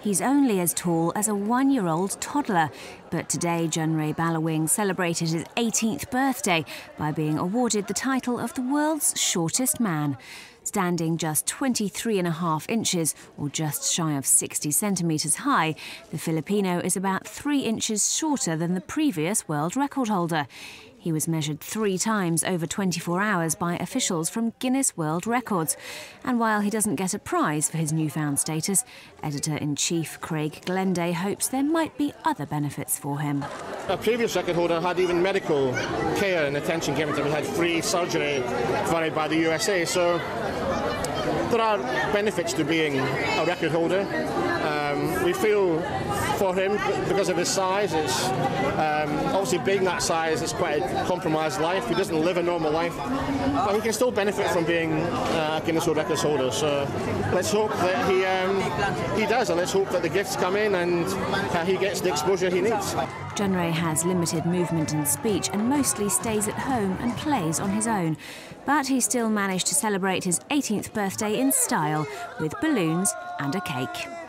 He's only as tall as a one-year-old toddler, but today Junrey Balawing celebrated his 18th birthday by being awarded the title of the world's shortest man. Standing just 23 and a half inches, or just shy of 60 centimetres high, the Filipino is about three inches shorter than the previous world record holder. He was measured three times over 24 hours by officials from Guinness World Records. And while he doesn't get a prize for his newfound status, editor in chief Craig Glenday hopes there might be other benefits for him. A previous record holder had even medical care and attention given to him. He had free surgery funded by the USA. So there are benefits to being a record holder. Um, we feel for him because of his size. It's um, obviously being that size it's quite a compromised life. He doesn't live a normal life, but he can still benefit from being uh, a Guinness World Records holder. So let's hope that he um, he does, and let's hope that the gifts come in and uh, he gets the exposure he needs. Junrey has limited movement and speech and mostly stays at home and plays on his own. But he still managed to celebrate his 18th birthday in style with balloons and a cake.